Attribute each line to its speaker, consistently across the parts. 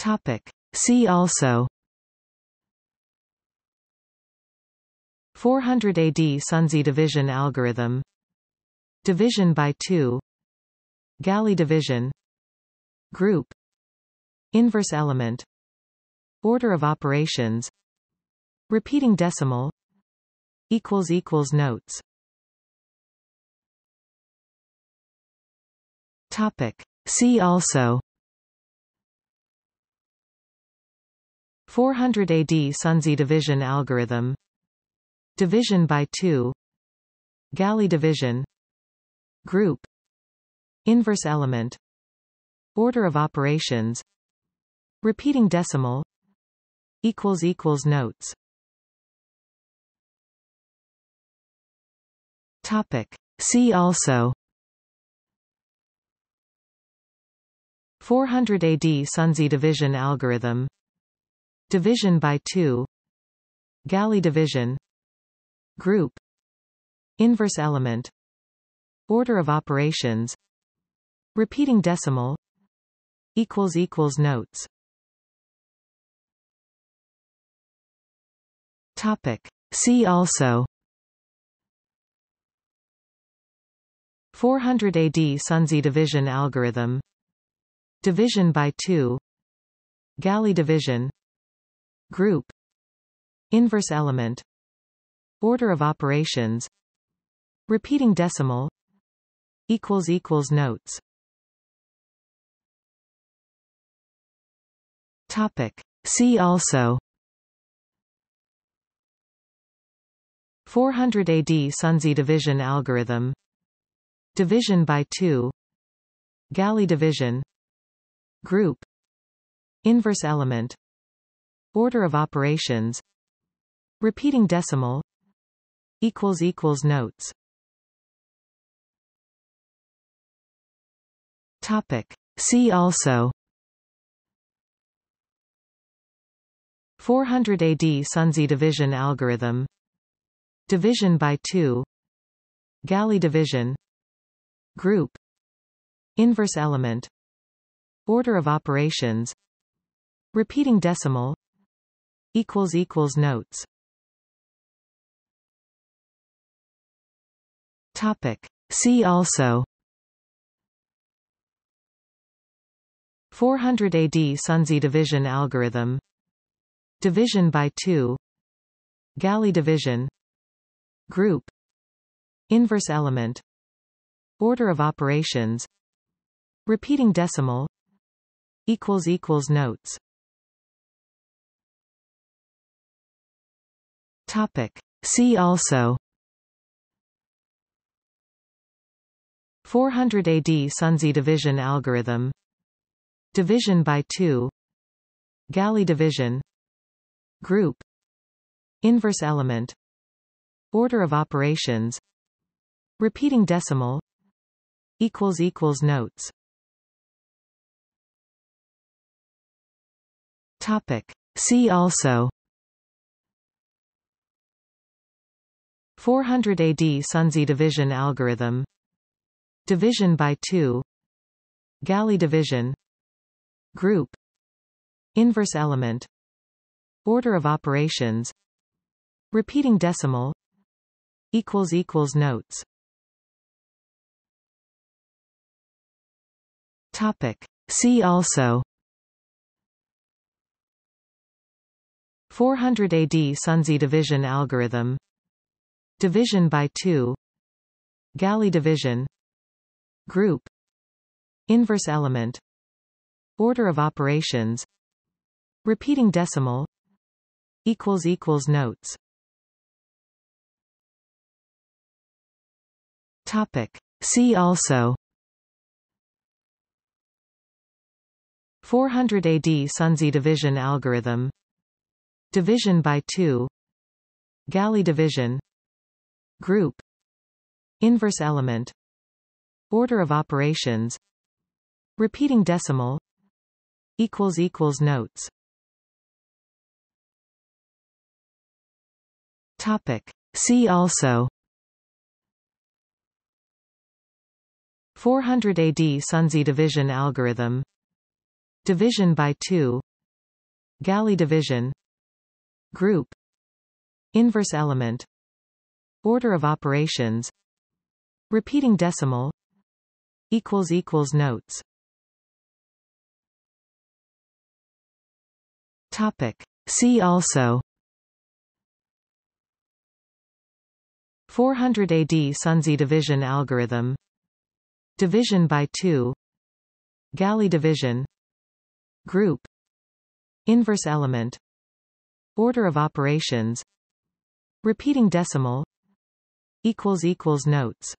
Speaker 1: Topic. See also. 400 AD Sunzi division algorithm. Division by 2 Galley division. Group. Inverse element. Order of operations. Repeating decimal. Equals equals notes. Topic. See also 400 AD Sunzi division algorithm. Division by 2 Galley division. Group. Inverse element. Order of operations. Repeating decimal. Equals equals notes. Topic. See also. 400 AD Sunzi division algorithm Division by 2 Galley division Group Inverse element Order of operations Repeating decimal equals equals notes. Topic. See also. 400 AD Sunzi division algorithm. Division by 2 Galley division Group Inverse element Order of operations Repeating decimal equals equals notes. Topic. See also. 400 AD Sunzi division algorithm. Division by 2 Galley division. Group. Inverse element Order of operations Repeating decimal equals equals notes. Topic. See also. 400 AD Sunzi division algorithm. Division by 2 Galley division. Group. Inverse element. Order of operations. Repeating decimal equals equals notes. Topic. See also. 400 AD Sunzi division algorithm. Division by 2 Galley division. Group. Inverse element. Order of operations. Repeating decimal. Equals equals notes Topic. See also. 400 AD Sunzi division algorithm. Division by 2 Galley division. Group. Inverse element. Order of operations. Repeating decimal. Equals equals notes. Topic. See also 400 AD Sunzi division algorithm. Division by 2 Galley division. Group. Inverse element. Order of operations. Repeating decimal. Equals equals notes. Topic. See also. 400 AD Sunzi division algorithm Division by 2 Galley division Group Inverse element Order of operations Repeating decimal equals equals notes. Topic. See also. 400 AD Sunzi division algorithm. Division by 2 Galley division Group Inverse element Order of operations Repeating decimal equals equals notes. Topic. See also. 400 AD Sunzi division algorithm. Division by 2 Galley division. Group. Inverse element Order of operations Repeating decimal equals equals notes. Topic. See also. 400 AD Sunzi division algorithm. Division by two. Galley division. Group. Inverse element. Order of operations. Repeating decimal equals equals notes.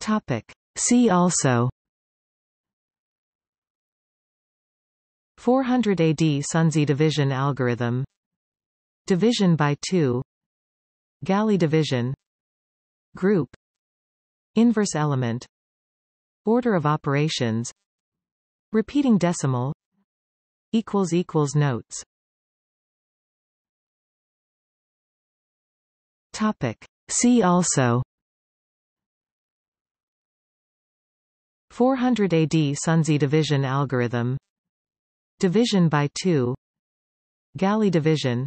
Speaker 1: Topic. See also. 400 AD Sunzi division algorithm. Division by two. Galley division. Group. Inverse element. Order of operations. Repeating decimal. Equals equals notes Topic. See also. 400 AD Sunzi division algorithm. Division by two. Galley division.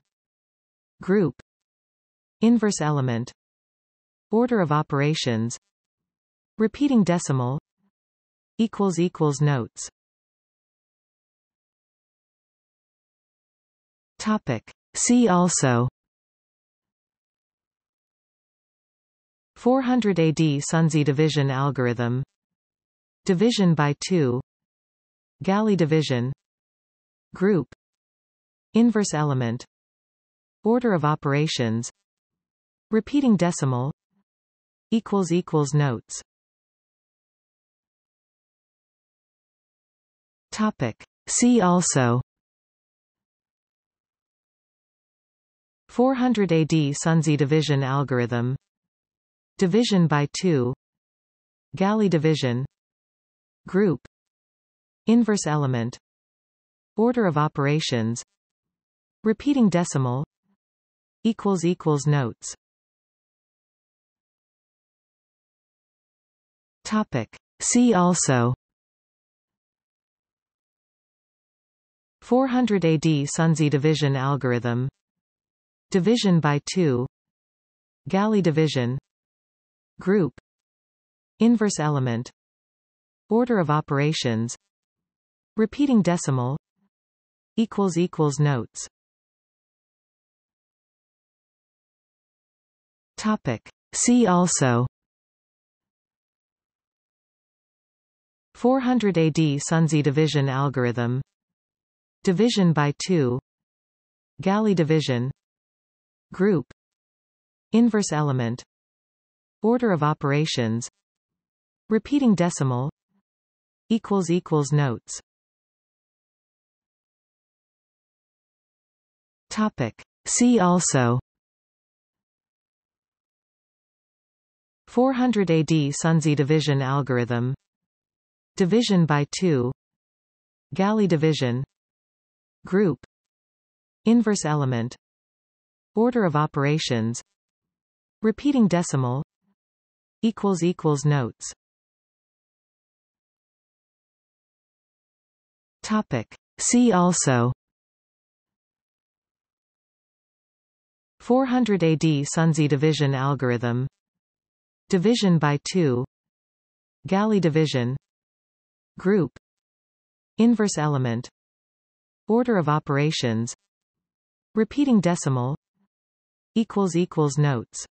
Speaker 1: Group. Inverse element. Order of operations. Repeating decimal. Equals equals notes. Topic. See also 400 AD Sunzi division algorithm. Division by two. Galley division. Group. Inverse element. Order of operations. Repeating decimal. Equals equals notes. Topic. See also. 400 AD Sunzi division algorithm Division by two Galley division Group Inverse element Order of operations Repeating decimal equals equals notes. Topic. See also. 400 AD Sunzi division algorithm. Division by two. Galley division Group. Inverse element. Order of operations. Repeating decimal. Equals equals notes. Topic. See also. 400 AD Sunzi division algorithm. Division by two. Galley division. Group. Inverse element Order of operations Repeating decimal equals equals notes. Topic. See also. 400 AD Sunzi division algorithm. Division by two. Galley division. Group. Inverse element. Order of operations. Repeating decimal equals equals notes. Topic. See also. 400 AD Sunzi division algorithm. Division by two. Galley division. Group. Inverse element. Order of operations. Repeating decimal. Equals equals notes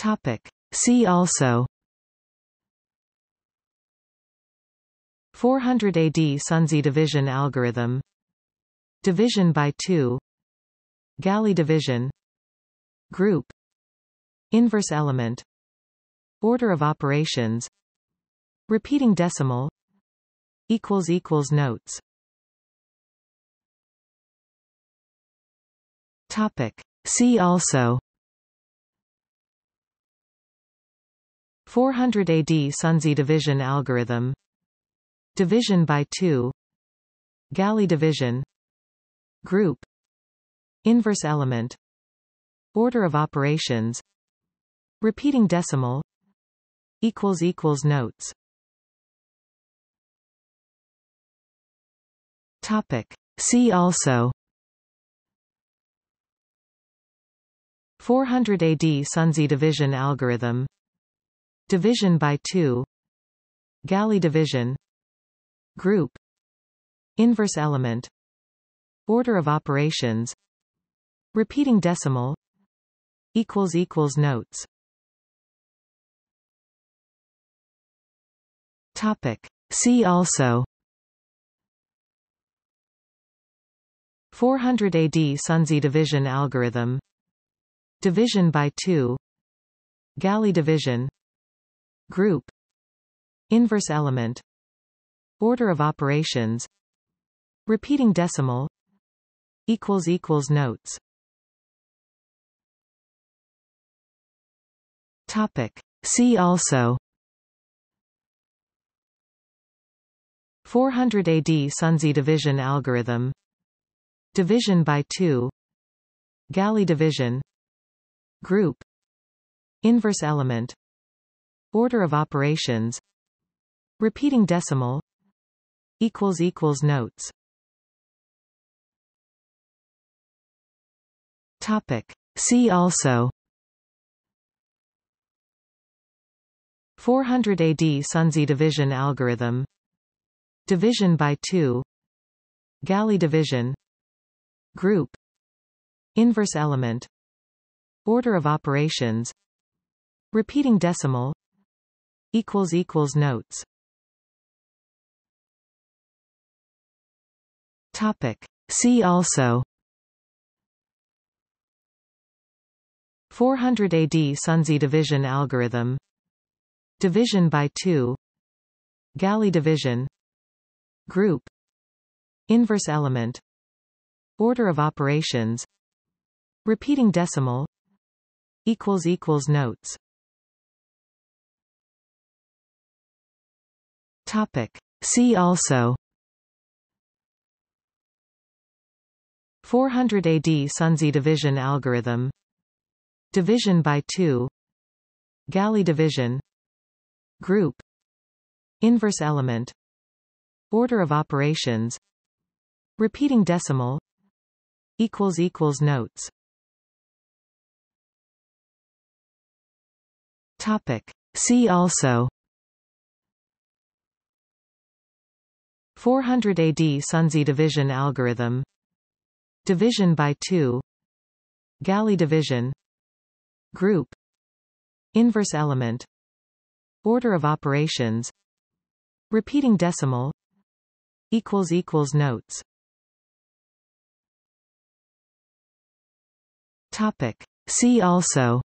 Speaker 1: Topic. See also. 400 AD Sunzi division algorithm. Division by two. Galley division. Group. Inverse element. Order of operations. Repeating decimal. Equals equals notes. Topic. See also 400 AD Sunzi division algorithm. Division by two. Galley division. Group. Inverse element. Order of operations. Repeating decimal. Equals equals notes. Topic. See also. 400 AD Sunzi division algorithm Division by 2 Galley division Group Inverse element Order of operations Repeating decimal equals equals notes. Topic. See also. 400 AD Sunzi division algorithm. Division by 2 Galley division Group. Inverse element. Order of operations. Repeating decimal. Equals equals notes. Topic. See also. 400 AD Sunzi division algorithm. Division by 2 Galley division. Group. Inverse element Order of operations Repeating decimal equals equals notes. Topic. See also. 400 AD Sunzi division algorithm. Division by 2 Galley division. Group. Inverse element. Order of operations. Repeating decimal equals equals notes. Topic. See also. 400 AD Sunzi division algorithm. Division by 2 Galley division. Group. Inverse element. Order of operations. Repeating decimal. Equals equals notes Topic. See also. 400 AD Sunzi division algorithm. Division by 2 Galley division. Group. Inverse element. Order of operations. Repeating decimal. Equals equals notes. Topic. See also 400 AD Sunzi division algorithm. Division by 2 Galley division. Group. Inverse element. Order of operations. Repeating decimal. Equals equals notes. Topic. See also.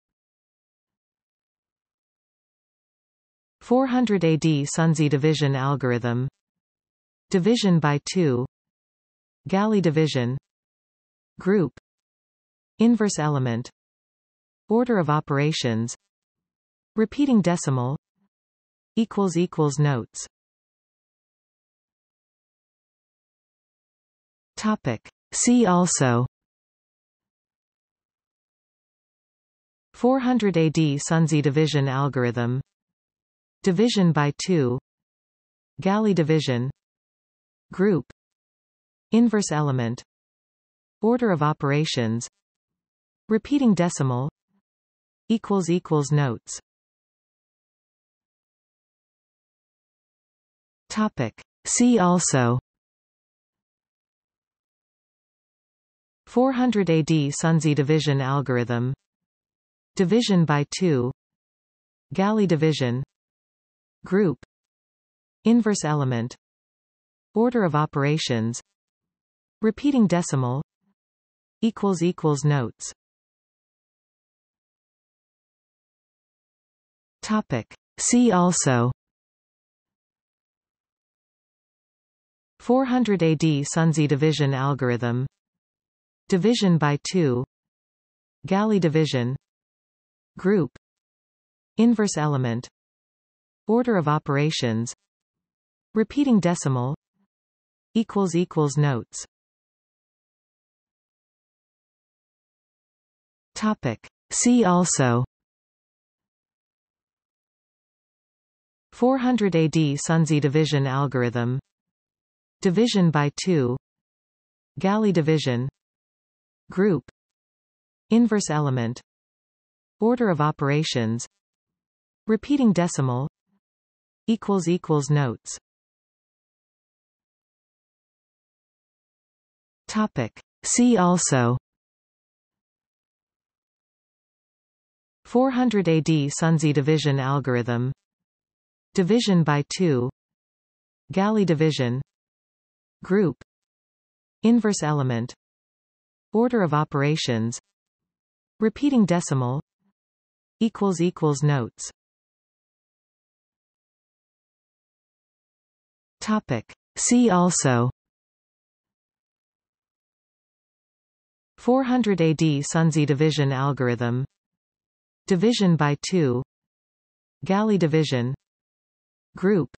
Speaker 1: 400 AD Sunzi division algorithm Division by 2 Galley division. Group. Inverse element. Order of operations. Repeating decimal. Equals equals notes. Topic. See also. 400 AD Sunzi division algorithm. Division by 2 Galley division Group. Inverse element. Order of operations. Repeating decimal. Equals equals notes. Topic. See also. 400 AD Sunzi division algorithm. Division by 2 Galley division. Group. Inverse element Order of operations Repeating decimal equals equals notes. Topic. See also. 400 AD Sunzi division algorithm. Division by 2 Galley division. Group. Inverse element. Order of operations. Repeating decimal equals equals notes. Topic. See also. 400 AD Sunzi division algorithm. Division by 2 Galley division. Group. Inverse element. Order of operations. Repeating decimal. Equals equals notes Topic. See also. 400 AD Sunzi division algorithm. Division by 2 Galley division. Group. Inverse element. Order of operations. Repeating decimal. Equals equals notes. Topic. See also 400 AD Sunzi division algorithm. Division by 2 Galley division. Group.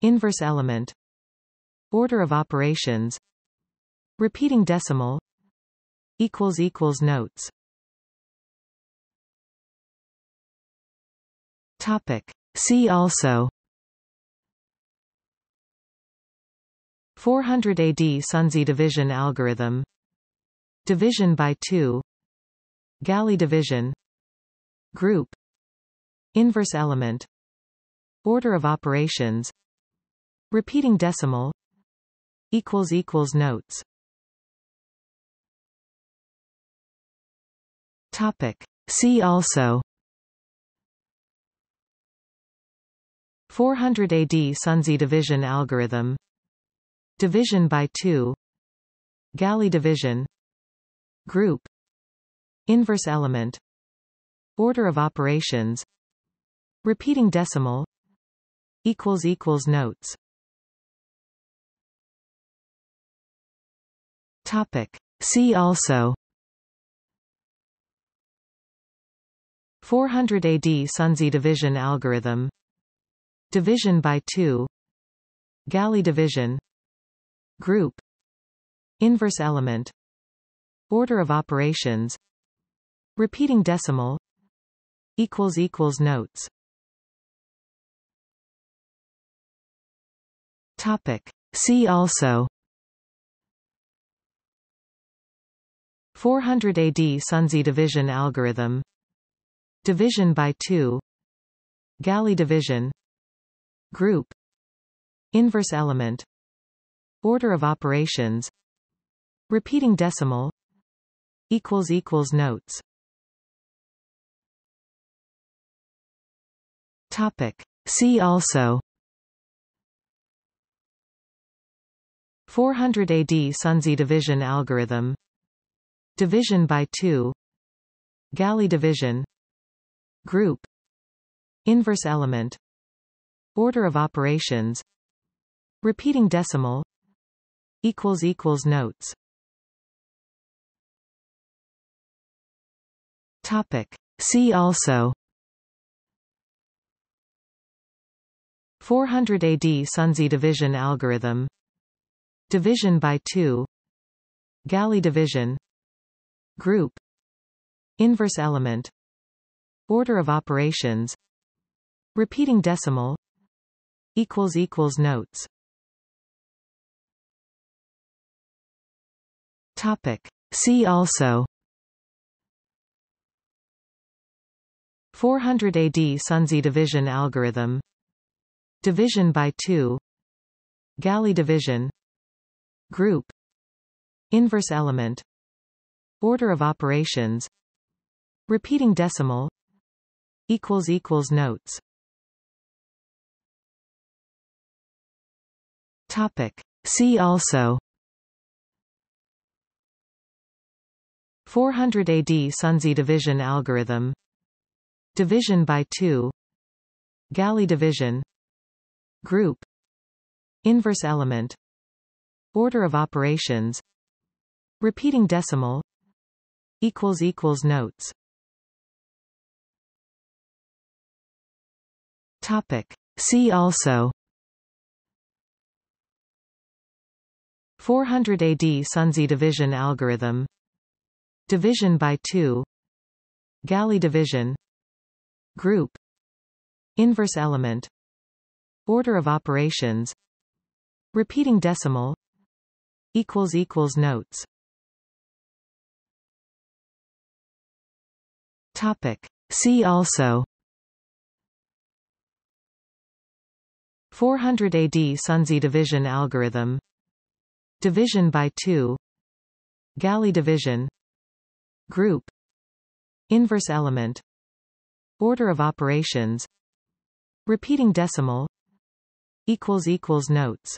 Speaker 1: Inverse element. Order of operations. Repeating decimal. Equals equals notes. Topic. See also. 400 AD Sunzi division algorithm Division by 2 Galley division. Group. Inverse element. Order of operations. Repeating decimal. Equals equals notes. Topic. See also. 400 AD Sunzi division algorithm. Division by 2 Galley division Group. Inverse element. Order of operations. Repeating decimal. Equals equals notes. Topic. See also. 400 AD Sunzi division algorithm. Division by 2 Galley division. Group. Inverse element Order of operations Repeating decimal equals equals notes. Topic. See also. 400 AD Sunzi division algorithm. Division by 2 Galley division. Group. Inverse element. Order of operations. Repeating decimal equals equals notes. Topic. See also. 400 AD Sunzi division algorithm. Division by 2 Galley division. Group. Inverse element. Order of operations. Repeating decimal. Equals equals notes Topic. See also 400 AD Sunzi division algorithm. Division by 2 Galley division. Group. Inverse element. Order of operations. Repeating decimal. Equals equals notes. Topic. See also 400 AD Sunzi division algorithm. Division by 2 Galley division. Group. Inverse element. Order of operations. Repeating decimal. Equals equals notes. Topic. See also. 400 AD Sunzi division algorithm Division by 2 Galley division. Group. Inverse element. Order of operations. Repeating decimal. Equals equals notes. Topic. See also. 400 AD Sunzi division algorithm. Division by 2 Galley division Group. Inverse element. Order of operations. Repeating decimal. Equals equals notes. Topic. See also. 400 AD Sunzi division algorithm. Division by 2 Galley division. Group. Inverse element Order of operations Repeating decimal equals equals notes.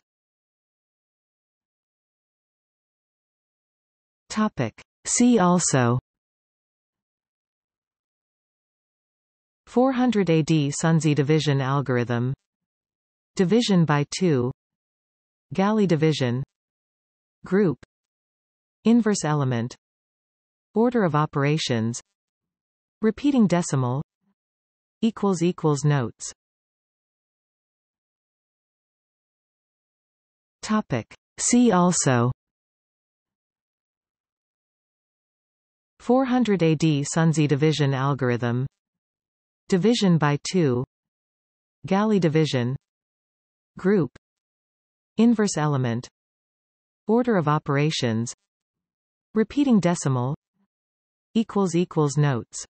Speaker 1: Topic. See also. 400 AD Sunzi division algorithm. Division by 2 Galley division. Group. Inverse element. Order of operations. Repeating decimal equals equals notes. Topic. See also. 400 AD Sunzi division algorithm. Division by 2 Galley division. Group. Inverse element. Order of operations. Repeating decimal. Equals equals notes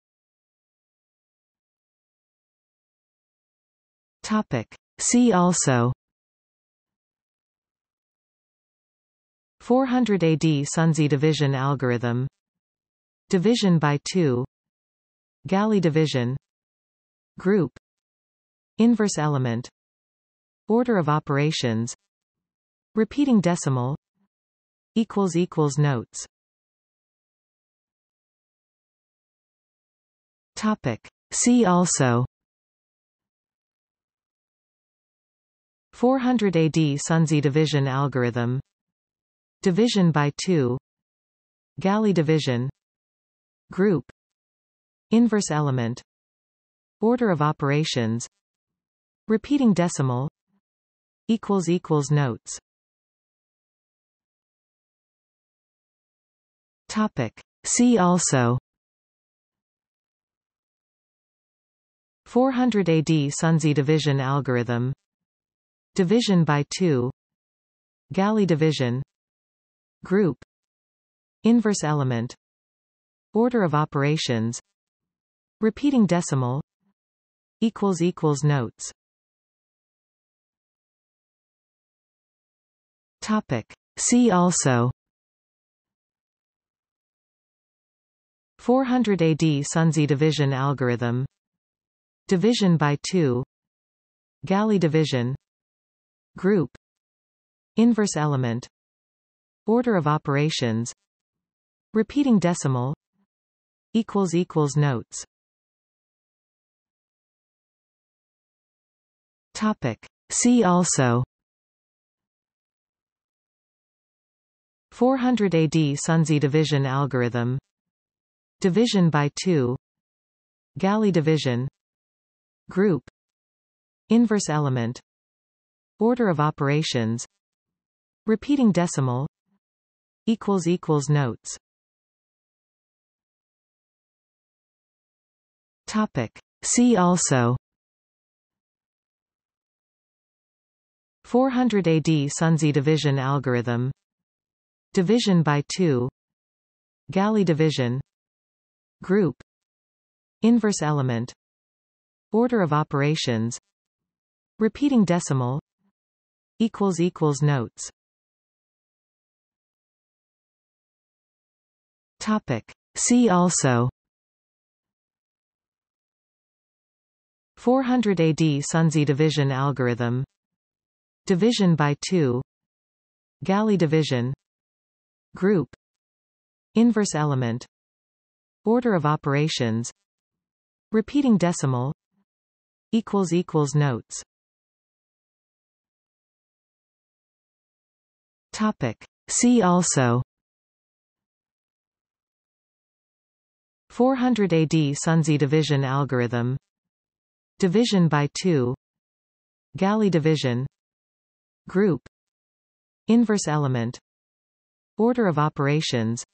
Speaker 1: Topic. See also 400 AD Sunzi division algorithm. Division by 2 Galley division. Group. Inverse element. Order of operations. Repeating decimal. Equals equals notes. Topic. See also 400 AD Sunzi division algorithm. Division by 2 Galley division. Group. Inverse element. Order of operations. Repeating decimal. Equals equals notes. Topic. See also. 400 AD Sunzi division algorithm Division by 2 Galley division. Group. Inverse element. Order of operations. Repeating decimal. Equals equals notes. Topic. See also. 400 AD Sunzi division algorithm. Division by 2 Galley division Group. Inverse element. Order of operations. Repeating decimal. Equals equals notes. Topic. See also. 400 AD Sunzi division algorithm. Division by 2 Galley division. Group. Inverse element Order of operations Repeating decimal equals equals notes. Topic. See also. 400 AD Sunzi division algorithm. Division by 2 Galley division. Group. Inverse element. Order of operations. Repeating decimal equals equals notes. Topic. See also. 400 AD Sunzi division algorithm. Division by 2 Galley division. Group. Inverse element. Order of operations. Repeating decimal. Equals equals notes Topic. See also 400 AD Sunzi division algorithm. Division by 2 Galley division. Group. Inverse element. Order of operations.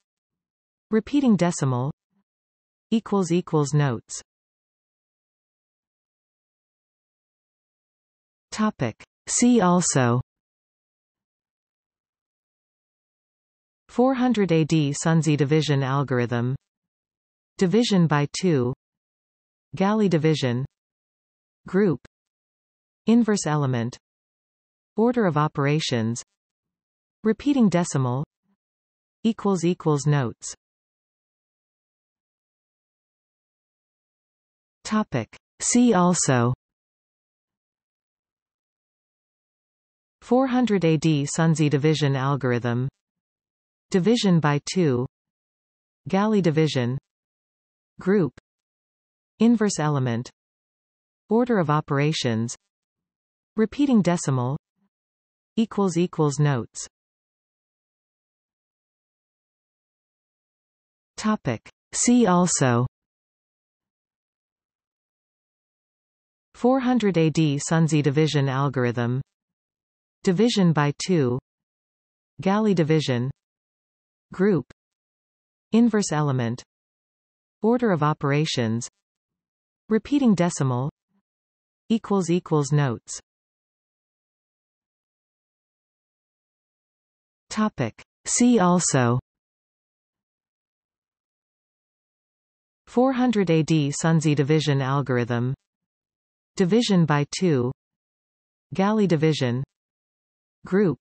Speaker 1: Repeating decimal. Equals equals notes. Topic. See also 400 AD Sunzi division algorithm. Division by two. Galley division. Group. Inverse element. Order of operations. Repeating decimal. Equals equals notes. Topic. See also. 400 AD Sunzi division algorithm Division by two. Galley division. Group. Inverse element. Order of operations. Repeating decimal. Equals equals notes. Topic. See also. 400 AD Sunzi division algorithm. Division by two. Galley division Group. Inverse element. Order of operations. Repeating decimal. Equals equals notes. Topic. See also. 400 AD Sunzi division algorithm. Division by two. Galley division. Group.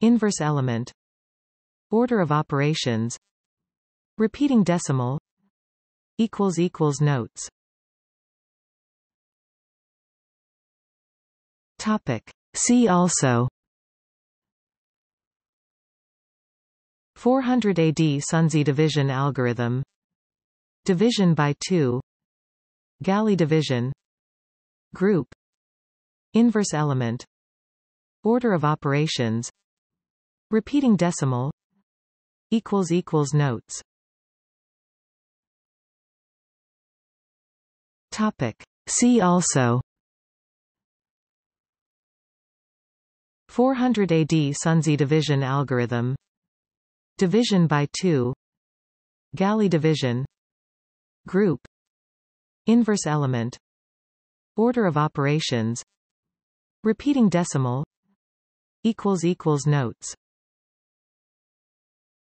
Speaker 1: Inverse element Order of operations Repeating decimal equals equals notes. Topic. See also. 400 AD Sunzi division algorithm. Division by two. Galley division. Group. Inverse element. Order of operations. Repeating decimal equals equals notes. Topic. See also. 400 AD Sunzi division algorithm. Division by two. Galley division. Group. Inverse element. Order of operations. Repeating decimal. Equals equals notes